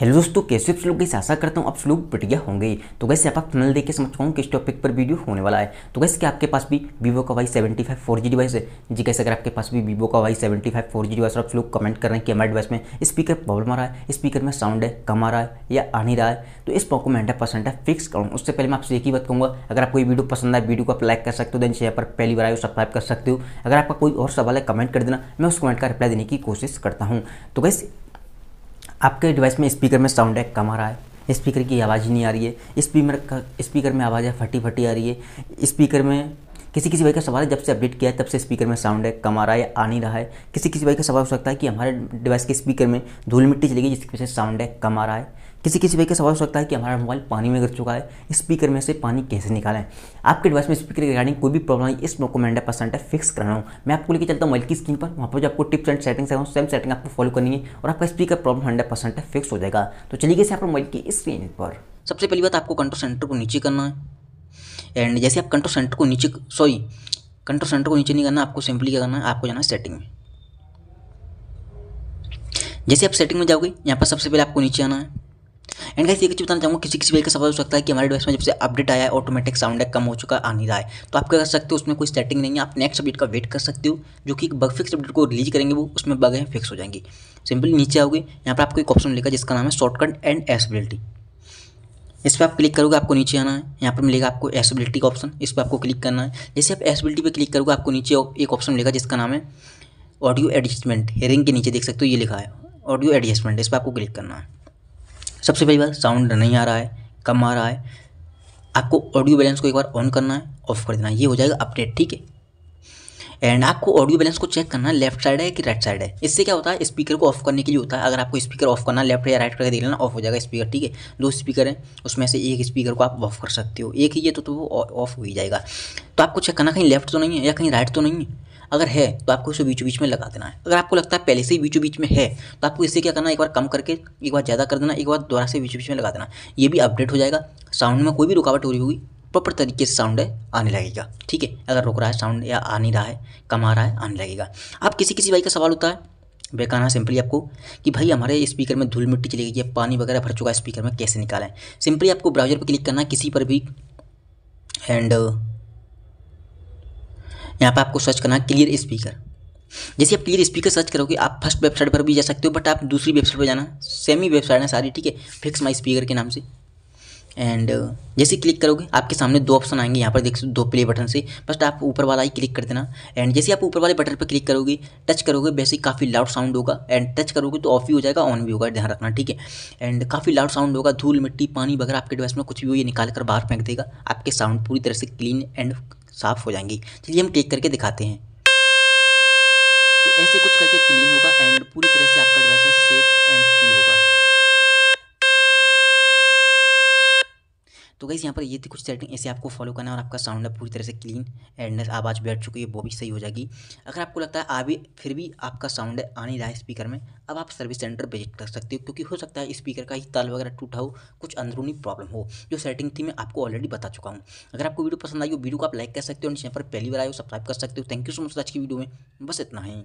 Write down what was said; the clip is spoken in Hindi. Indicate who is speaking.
Speaker 1: हेलो दोस्तों, कैसे आप लोग आशा करता हूँ आप लोग बढ़िया होंगे। तो कैसे आप फनल देख के समझ पाऊँ किस टॉपिक पर वीडियो होने वाला है। तो कैसे कि आपके पास भी वीवो का Y seventy five four G device है? जी कैसे अगर आपके पास भी वीवो का Y seventy five four G device आप लोग कमेंट कर रहे हैं कि हमारे डिवाइस में स्पीकर प्रॉब्लम आ रहा है स्पीकर में साउंड है, कम आ रहा है या आ नहीं रहा है? तो इस पॉक मैं हंड्रेड परसेंट है फिक्स करूँ उससे पहले मैं आपसे एक ही बात कहूँगा, अगर आपको ये वीडियो पसंद आए वीडियो को आप लाइक कर सकते हो देन शेयर पर पहली बार आए सब्सक्राइब कर सकते हो। अगर आपका कोई और सवाल है कमेंट कर देना, मैं उस कमेंट का रिप्लाई देने की कोशिश करता हूँ। तो कैसे आपके डिवाइस में स्पीकर में साउंड कम आ रहा है। स्पीकर की आवाज़ ही नहीं आ रही है। स्पीकर का स्पीकर में आवाज़ है फटी फटी आ रही है। स्पीकर में किसी किसी भाई का सवाल है जब से अपडेट किया है, तब से स्पीकर में साउंड है कम आ रहा है, आ नहीं रहा है। किसी किसी भाई का सवाल हो सकता है कि हमारे डिवाइस के स्पीकर में धूल मिट्टी चली गई जिसकी वजह से साउंड है कम आ रहा है। किसी किसी भाई का सवाल हो सकता है कि हमारा मोबाइल पानी में गिर चुका है, स्पीकर में से पानी कैसे निकालें? आपके डिवाइस में स्पीकर रिगार्डिंग कोई भी प्रॉब्लम आई, इस को हंड्रेड परसेंट फिक्स कर रहा हूँ मैं आपको लेकर चलता हूँ मोबाइल की स्क्रीन पर, वहाँ पर जो आपको टिप्स एंड सेटिंग्स है सेम सेटिंग आपको फॉलो करनी है और आपका स्पीकर प्रॉब्लम हंड्रेड परसेंट है फिक्स हो जाएगा। तो चलिए कैसे आप मोबाइल की स्क्रीन पर। सबसे पहली बात, आपको कंट्रोल सेंटर को नीचे करना है। एंड जैसे आप कंट्रोल सेंटर को नीचे सॉरी कंट्रोल सेंटर को नीचे नहीं करना, आपको सिंपली क्या करना है, आपको जाना है सेटिंग में। जैसे आप सेटिंग में जाओगे, यहाँ पर सबसे पहले आपको नीचे आना है। एंड गाइस एक चीज़ बताना चाहूँगा, किसी किसी भाई का सवाल हो सकता है कि हमारे डिवाइस में जब से अपडेट आया है ऑटोमेटिक साउंड कम हो चुका, आ नहीं रहा है। तो आप क्या कर सकते हो, उसमें कोई सेटिंग नहीं है, आप नेक्स्ट अपडेट का वेट कर सकते हो, जो कि बग फिक्स अपडेट को रिलीज़ करेंगे, वो उसमें बग है फिक्स हो जाएँगी। सिंपली नीचे आओगे, यहाँ पर आपको एक ऑप्शन मिलेगा, जिसका नाम है शॉर्टकट एंड एसबिलिटी इस पर आप क्लिक करोगे, आपको नीचे आना है, यहाँ पर मिलेगा आपको एसबिलिटी का ऑप्शन इस पर आपको क्लिक करना है। जैसे आप एसबिलिटी पर क्लिक करोगे, आपको नीचे एक ऑप्शन मिलेगा, जिसका नाम है ऑडियो एडजस्टमेंट हेयरिंग के नीचे देख सकते हो, ये लिखा है ऑडियो एडजस्टमेंट इस पर आपको क्लिक करना है। सबसे पहली बात साउंड नहीं आ रहा है कम आ रहा है। आपको ऑडियो बैलेंस को एक बार ऑन करना है ऑफ़ कर देना है ये हो जाएगा अपडेट ठीक है? एंड आपको ऑडियो बैलेंस को चेक करना है लेफ़्ट साइड है कि राइट साइड है? इससे क्या होता है स्पीकर को ऑफ़ करने के लिए होता है। अगर आपको स्पीकर ऑफ़ करना लेफ़्ट या राइट करके देख लेना ऑफ़ हो जाएगा स्पीकर ठीक है? दो स्पीकर हैं उसमें से एक स्पीकर को आप ऑफ़ कर सकते हो। एक ही है तो, तो वो ऑफ़ हो ही जाएगा। तो आपको चेक करना कहीं लेफ़्ट तो नहीं है या कहीं राइट तो नहीं है? अगर है तो आपको इसे बीचों बीच में लगा देना है। अगर आपको लगता है पहले से ही बीचों बीच में है तो आपको इससे क्या करना एक बार कम करके एक बार ज़्यादा कर देना, एक बार दोबारा से बीचों बीच में लगा देना। ये भी अपडेट हो जाएगा। साउंड में कोई भी रुकावट हो रही होगी, प्रॉपर तरीके से साउंड है आने लगेगा। ठीक है? अगर रुक रहा है साउंड या आ नहीं रहा है, कम आ रहा है, आने लगेगा। अब किसी किसी भाई का सवाल होता है वे कहना सिंपली आपको, कि भाई हमारे स्पीकर में धूल मिट्टी चली गई है, पानी वगैरह भर चुका है स्पीकर में, कैसे निकालें? सिंपली आपको ब्राउज़र पर क्लिक करना किसी पर भी। एंड यहाँ पर आपको सर्च करना है क्लियर स्पीकर जैसे आप क्लियर स्पीकर सर्च करोगे आप फ़र्स्ट वेबसाइट पर भी जा सकते हो बट आप दूसरी वेबसाइट पर जाना सेम ही वेबसाइट है सारी ठीक है? फिक्स माई स्पीकर के नाम से। एंड uh, जैसे क्लिक करोगे आपके सामने दो ऑप्शन आएँगे यहाँ पर देख दो प्ले बटन से। फ़र्स्ट आप ऊपर वाला ही क्लिक कर देना। एंड जैसे आप ऊपर वाले बटन पर क्लिक करोगे टच करोगे वैसे काफ़ी लाउड साउंड होगा। एंड टच करोगे तो ऑफ़ भी हो जाएगा ऑन भी होगा ध्यान रखना ठीक है? एंड काफ़ी लाउड साउंड होगा धूल मिट्टी पानी वगैरह आपके डिवाइस में कुछ भी हो ये निकाल कर बाहर फेंक देगा। आपके साउंड पूरी तरह से क्लीन एंड साफ़ हो जाएँगी। चलिए हम टेक करके दिखाते हैं। तो ऐसे कुछ करके क्लीन होगा एंड पूरी तरह से आपका डिवाइस सेफ़ एंड फील होगा तो गई यहाँ पर ये थी कुछ सेटिंग ऐसे आपको फॉलो करना और आपका साउंड है पूरी तरह से क्लीन एंड आवाज़ बैठ चुकी है, वो भी सही हो जाएगी। अगर आपको लगता है अभी फिर भी आपका साउंड आ नहीं रहा है स्पीकर में, अब आप सर्विस सेंटर विज़िट कर सकते हो, क्योंकि हो सकता है स्पीकर का ही ताल वगैरह टूटा हो, कुछ अंदरूनी प्रॉब्लम हो, जो सेटिंग थी मैं आपको ऑलरेडी बता चुका हूँ। अगर आपको वीडियो पसंद आई हो वीडियो को आप लाइक कर सकते हो, और यहाँ पर पहली बार आए हो सब्सक्राइब कर सकते हो। थैंक यू सो मच आज की वीडियो में, बस इतना ही।